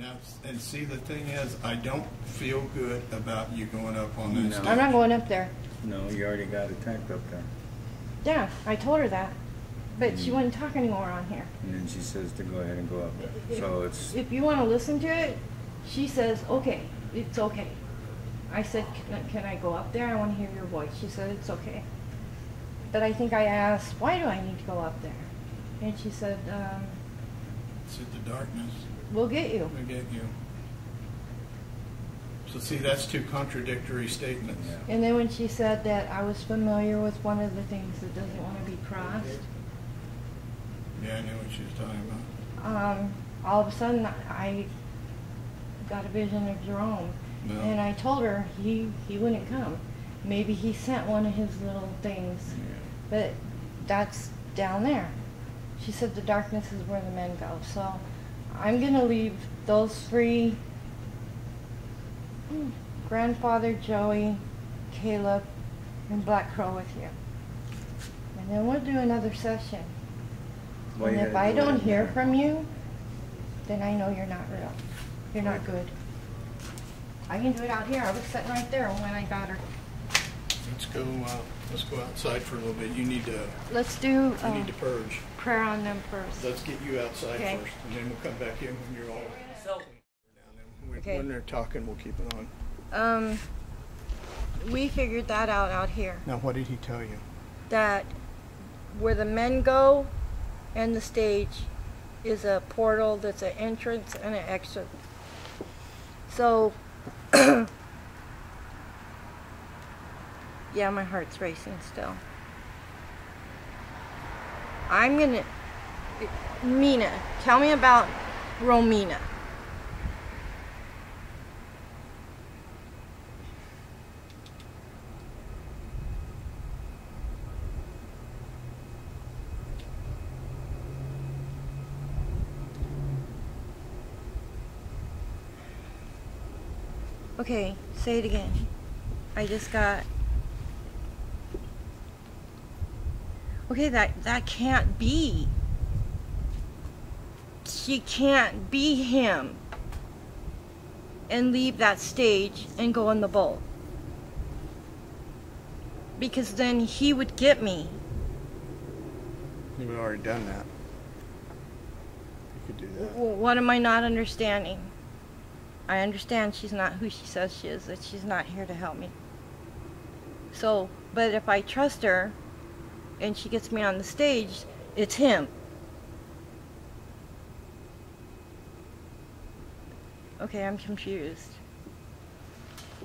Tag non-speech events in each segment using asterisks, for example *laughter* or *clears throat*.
Now, and see, the thing is, I don't feel good about you going up on that No. stage. I'm not going up there. No, you already got a tank up there. Yeah, I told her that. But she Mhm. wouldn't talk anymore on here. And then she says to go ahead and go up there. So it's, If you want to listen to it, she says, okay, it's okay. I said, can I, can I go up there? I want to hear your voice. She said, it's okay. But I think I asked, why do I need to go up there? And she said, um, It's in the darkness. We'll get you. I get you. So see, that's two contradictory statements. yeah. And then when she said that I was familiar with one of the things that doesn't want to be crossed, Yeah, I knew what she was talking about. um, all of a sudden I got a vision of Jerome. No. And I told her he, he wouldn't come. Maybe he sent one of his little things, Yeah. but that's down there. She said the darkness is where the men go. So I'm going to leave those three grandfather, Joey, Caleb, and Black Crow with you. And then we'll do another session. Why and you if I do it don't in hear there? from you, then I know you're not real. You're not good. I can do it out here. I was sitting right there when I got her. Let's go, uh, let's go outside for a little bit. You need to, Let's do you uh, need to purge. prayer on them first. Let's get you outside Okay. first, and then we'll come back in when you're all. So, When- Okay. When they're talking, we'll keep it on. Um, we figured that out out here. Now, what did he tell you? That where the men go and the stage is a portal that's an entrance and an exit. So, *clears throat* yeah, my heart's racing still. I'm gonna, Mina, tell me about Romina. Okay, say it again. I just got. Okay, that that can't be. She can't be him. And leave that stage and go in the boat. Because then he would get me. You've already done that. You could do that. What am I not understanding? I understand she's not who she says she is, that she's not here to help me. So, but if I trust her and she gets me on the stage, it's him. Okay, I'm confused.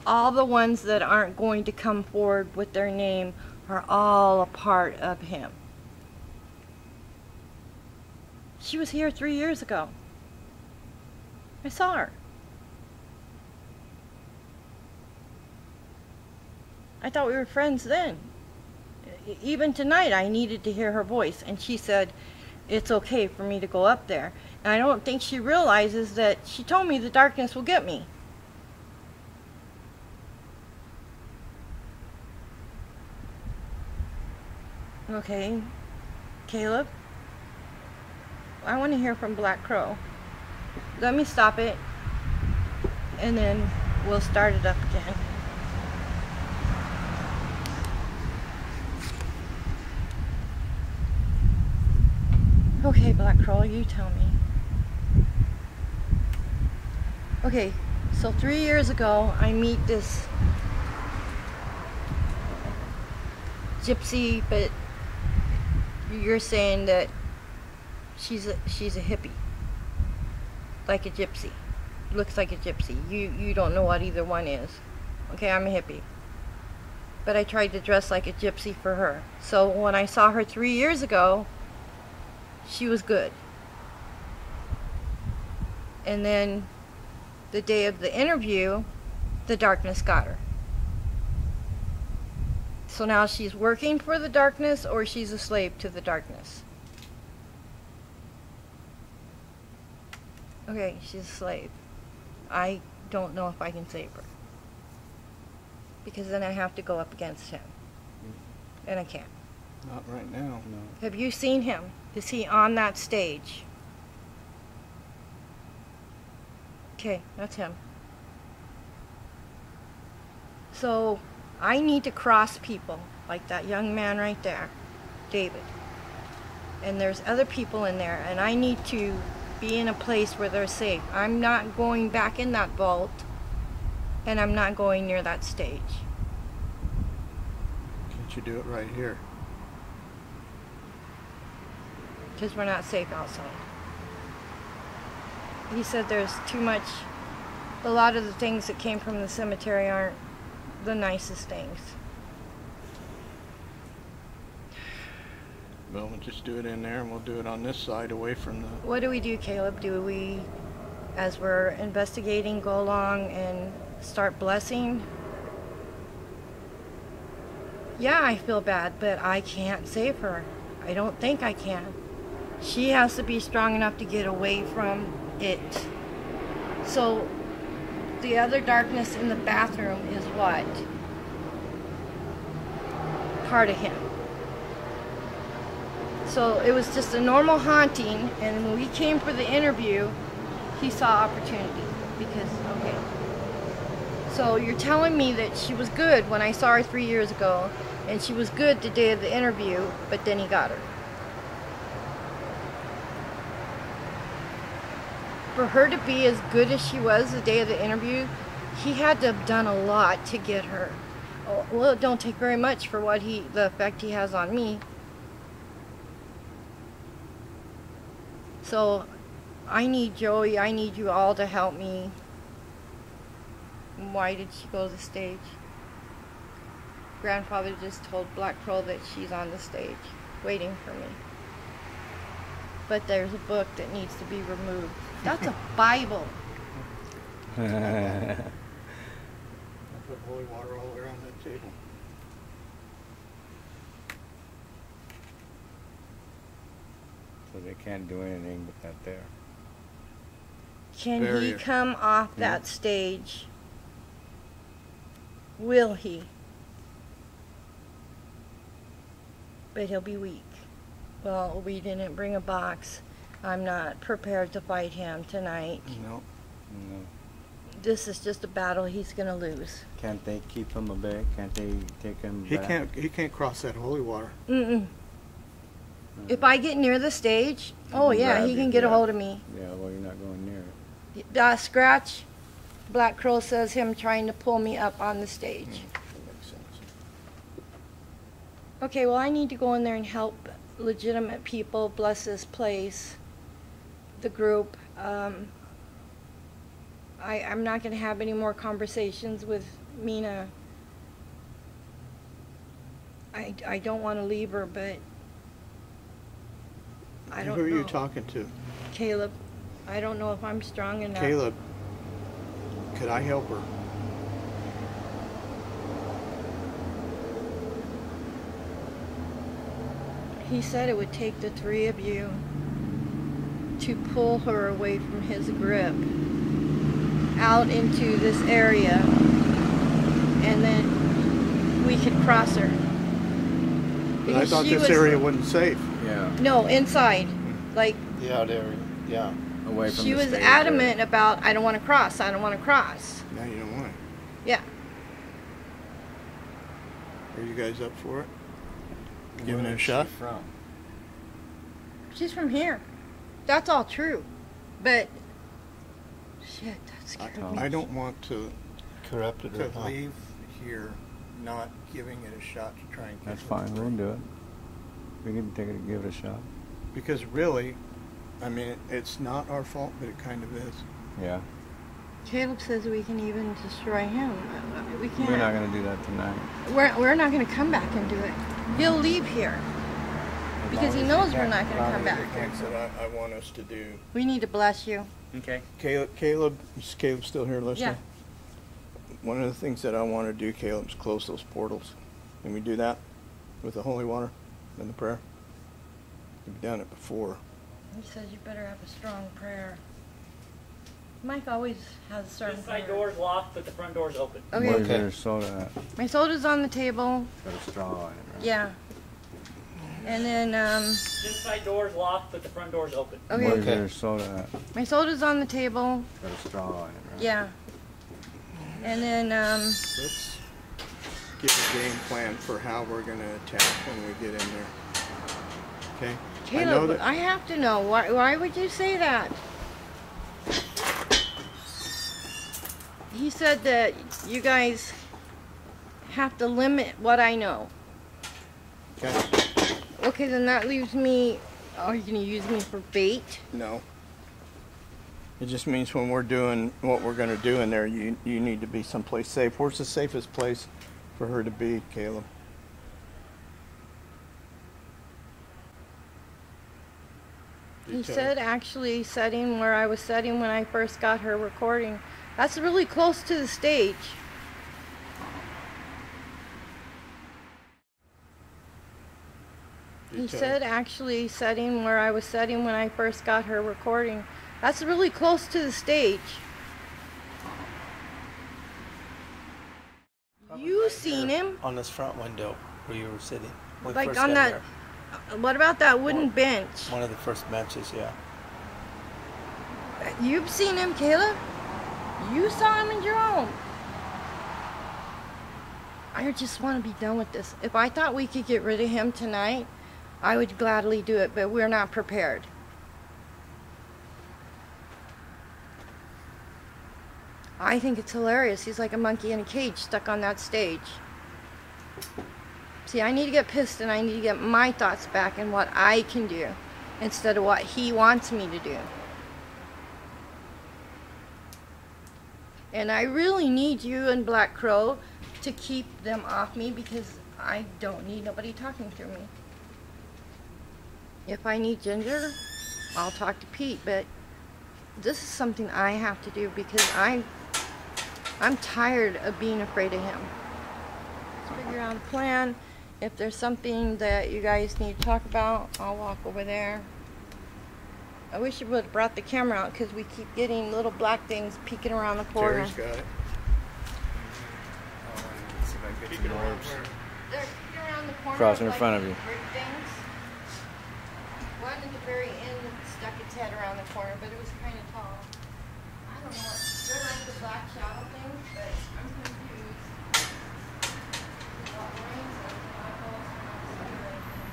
All the ones that aren't going to come forward with their name are all a part of him. She was here three years ago. I saw her. I thought we were friends then. Even tonight, I needed to hear her voice, and she said, It's okay for me to go up there. And I don't think she realizes that she told me the darkness will get me. Okay, Caleb? I want to hear from Black Crow. Let me stop it, and then we'll start it up again. Okay, Black Crow, you tell me. Okay, so three years ago, I meet this gypsy, but you're saying that she's a she's a hippie, like a gypsy, looks like a gypsy. You you don't know what either one is. Okay, I'm a hippie, but I tried to dress like a gypsy for her. So when I saw her three years ago, she was good. And then the day of the interview, the darkness got her. So now she's working for the darkness or she's a slave to the darkness. Okay, she's a slave. I don't know if I can save her. Because then I have to go up against him. And I can't. Not right now. No. Have you seen him? Is he on that stage? Okay, that's him. So I need to cross people like that young man right there, David. And there's other people in there, and I need to be in a place where they're safe. I'm not going back in that vault, and I'm not going near that stage. Can't you do it right here? Because we're not safe outside. He said there's too much, a lot of the things that came from the cemetery aren't the nicest things. Well, we'll just do it in there and we'll do it on this side away from the, What do we do, Caleb? Do we, as we're investigating, go along and start blessing? Yeah, I feel bad, but I can't save her. I don't think I can. She has to be strong enough to get away from it. So, the other darkness in the bathroom is what? Part of him. So it was just a normal haunting, and when we came for the interview, he saw opportunity because okay. So you're telling me that she was good when I saw her three years ago, and she was good the day of the interview, but then he got her. For her to be as good as she was the day of the interview, he had to have done a lot to get her. Oh, well, it don't take very much for what he, the effect he has on me. So I need Joey, I need you all to help me. Why did she go to the stage? Grandfather just told Black Pearl that she's on the stage, waiting for me. But there's a book that needs to be removed. That's a Bible. I put holy water all around that table. So they can't do anything with that there. Can he come off Yeah. that stage? Will he? But he'll be weak. Well, we didn't bring a box. I'm not prepared to fight him tonight. No, No. This is just a battle he's gonna lose. Can't they keep him a bit? Can't they take him he back? can't, he can't cross that holy water. Mm-mm. If I get near the stage, oh yeah, he can get a hold of me. Yeah, well, you're not going near it. Uh, Scratch, Black Crow says him trying to pull me up on the stage. That makes sense. Okay, well, I need to go in there and help legitimate people bless this place, the group. Um, I, I'm not going to have any more conversations with Mina. I, I don't want to leave her, but I don't Who are know. you talking to? Caleb, I don't know if I'm strong enough. Caleb, could I help her? He said it would take the three of you to pull her away from his grip out into this area and then we could cross her. But I thought she this was- area wasn't safe. Yeah, No, inside. Like The out area, yeah. away from she the was stage adamant about I don't want to cross, I don't want to cross. Now you don't want it. Yeah. Are you guys up for it? There. Giving it a Where is she shot? From? She's from here. That's all true. But shit, that scared me. I don't want to, corrupted to it. huh? leave here not giving it a shot to try and catch That's it. fine. We'll do it. We can take it, and give it a shot. Because really, I mean, it- it's not our fault, but it kind of is. Yeah, Caleb says we can even destroy him. Uh, We can't. we're not gonna do that tonight. We're, we're not going to come back and do it. He'll leave here. Because he knows we're can't- gonna come back. you can't Things that I, I want us to do. We need to bless you. Okay. Caleb, Caleb, is Caleb still here listening? Yeah. One of the things that I want to do, Caleb, is close those portals. Can we do that with the holy water and the prayer? We've done it before. He says you better have a strong prayer. Mike always has a certain This side door's locked, but the front door's open. Okay. Where's Okay. your soda at? My soda's on the table. Got a straw in it, right? Yeah. And then um, This side door is locked, but the front door's open. okay, Where's Okay. your soda at? my soda's on the table. Got a straw in it, right? Yeah. And then um, Let's get a game plan for how we're gonna attack when we get in there. Okay? I know Caleb, that, I have to know why. Why would you say that? He said that you guys have to limit what I know. okay, Okay, then that leaves me. Oh, Are you gonna use me for bait? no. It just means when we're doing what we're gonna do in there, you, you need to be someplace safe. Where's the safest place for her to be, Caleb? He said actually setting where I was setting when I first got her recording. That's really close to the stage. He said actually setting where I was setting when I first got her recording. That's really close to the stage. You uh, seen him? on this front window where you were sitting. Like on that there. Uh, what about that wooden bench? One of the first benches, yeah. You've seen him, Caleb? You saw him in your own. I just want to be done with this. If I thought we could get rid of him tonight, I would gladly do it, but we're not prepared. I think it's hilarious. He's like a monkey in a cage stuck on that stage. See, I need to get pissed and I need to get my thoughts back and what I can do instead of what he wants me to do. And I really need you and Black Crow to keep them off me because I don't need nobody talking through me. If I need Ginger, I'll talk to Pete, but this is something I have to do because I I'm tired of being afraid of him. Let's figure out a plan. If there's something that you guys need to talk about, I'll walk over there. I wish you would have brought the camera out because we keep getting little black things peeking around the corner. Terry's got it. Mm-hmm. Oh, see if I can get some orbs. They're peeking around the corner. Crossing in like front of you. things. One at the very end stuck its head around the corner, but it was kind of tall. I don't know. They're like the black shadow things, but I'm confused. What rings and what balls are not seeing anything.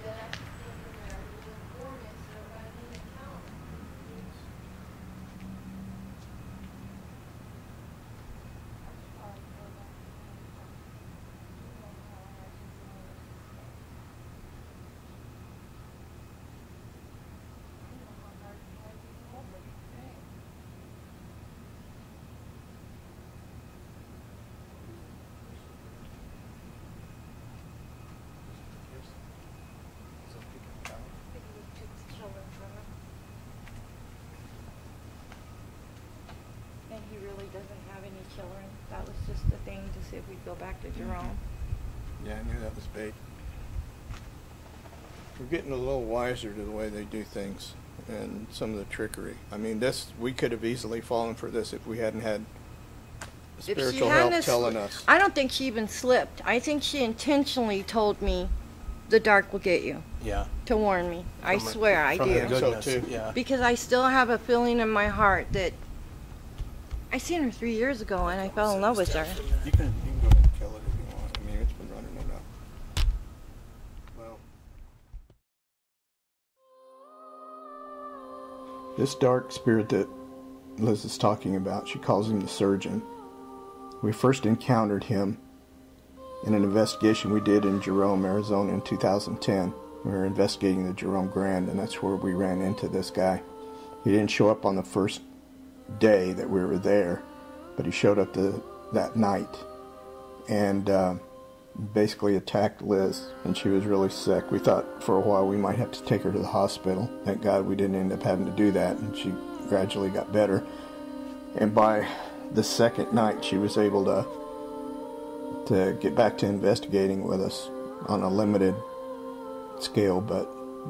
Yeah, that's the thing in there. The coordinates, so I didn't even count. And he really doesn't have any children. That was just the thing to see if we'd go back to mhm. Jerome. Yeah, I knew that was bait. We're getting a little wiser to the way they do things and some of the trickery. I mean, this we could have easily fallen for this if we hadn't had If she spiritual hadn't help have telling sli- us. I don't think she even slipped. I think she intentionally told me, "The dark will get you," Yeah. to warn me. I From a- swear I from do. the So, goodness, too. Yeah. because I still have a feeling in my heart that I seen her three years ago and I fell in love with her. You can, you can go ahead and kill it if you want. I mean, it's been running enough. Well. This dark spirit that Liz is talking about, she calls him the surgeon. We first encountered him in an investigation we did in Jerome, Arizona in 2010. We were investigating the Jerome Grand, and that's where we ran into this guy. He didn't show up on the first day that we were there, but he showed up the, that night and uh, basically attacked Liz, and she was really sick. We thought for a while we might have to take her to the hospital. Thank God we didn't end up having to do that, and she gradually got better. And by the second night, she was able to to get back to investigating with us on a limited scale, but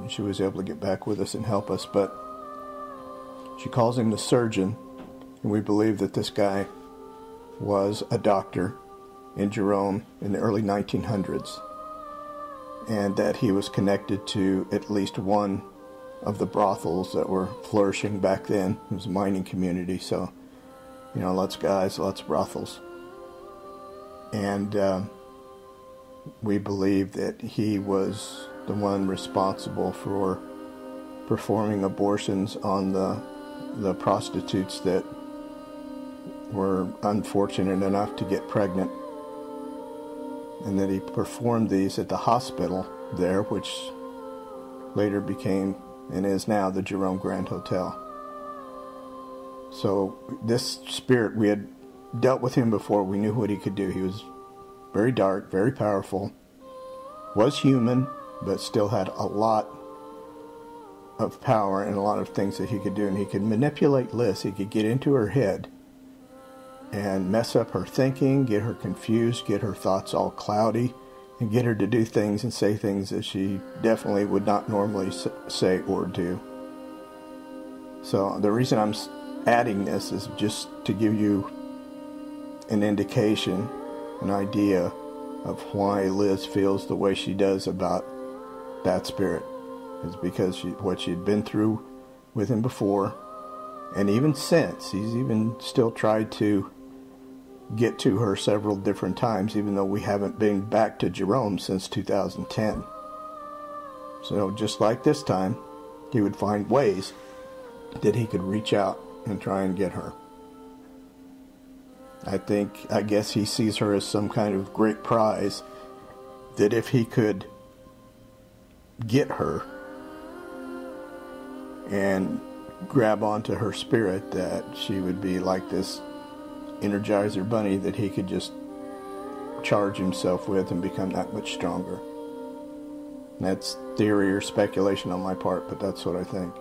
she was able to get back with us and help us. But she calls him the surgeon, we believe that this guy was a doctor in Jerome in the early 1900s. and that he was connected to at least one of the brothels that were flourishing back then. It was a mining community, so you know, lots of guys, lots of brothels, and uh, we believe that he was the one responsible for performing abortions on the the prostitutes that were unfortunate enough to get pregnant and that he performed these at the hospital there, which later became and is now the Jerome Grand Hotel. So, this spirit, we had dealt with him before, we knew what he could do. He was very dark, very powerful, was human, but still had a lot of power and a lot of things that he could do. And he could manipulate Liz, he could get into her head and mess up her thinking, get her confused, get her thoughts all cloudy, and get her to do things and say things that she definitely would not normally say or do. So, the reason I'm adding this is just to give you an indication, an idea of why Liz feels the way she does about that spirit. Is because she, what she'd been through with him before, and even since, he's even still tried to get to her several different times, even though we haven't been back to Jerome since 2010. So, just like this time, he would find ways that he could reach out and try and get her. I think, I guess he sees her as some kind of great prize that if he could get her and grab onto her spirit, that she would be like this Energizer Bunny that he could just charge himself with and become that much stronger. That's theory or speculation on my part, but that's what I think.